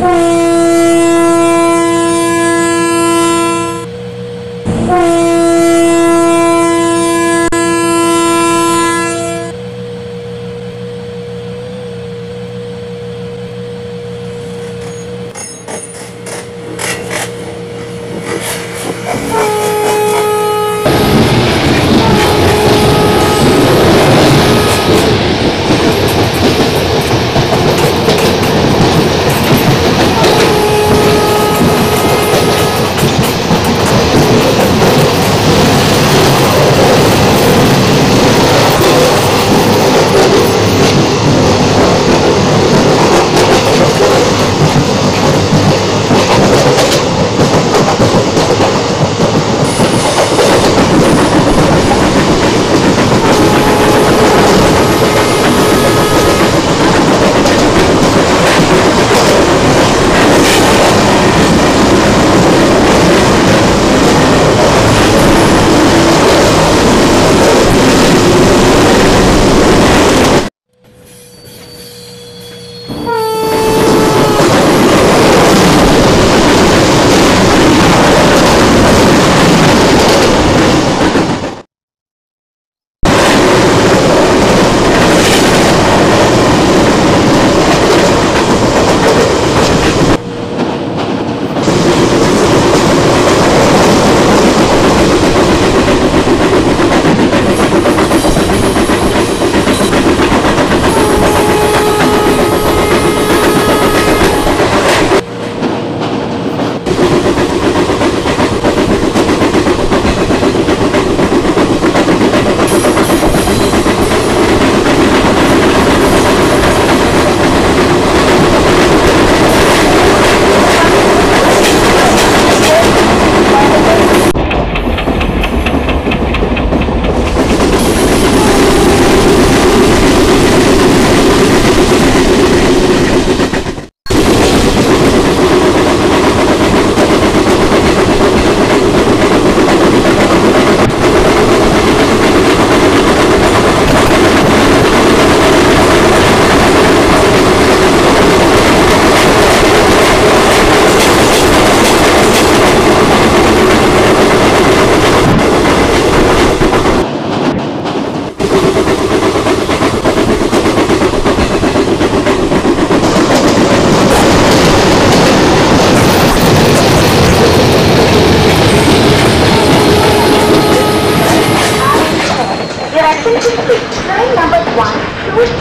Bye.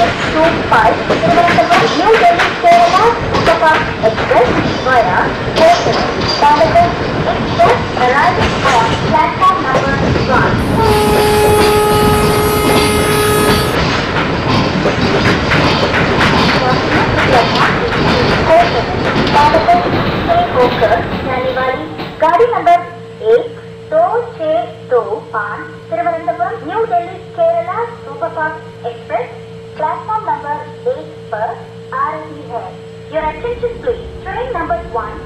12625 Thiruvananthapuram, New Delhi, Kerala, Superfast Express via Kochi, Palakkad, Express arriving on platform number 1. पालकत से होकर जाने वाली गाड़ी नंबर एक दो छः दो पाँच Thiruvananthapuram new Delhi Kerala superfast number R&D Your attention please. Train number 1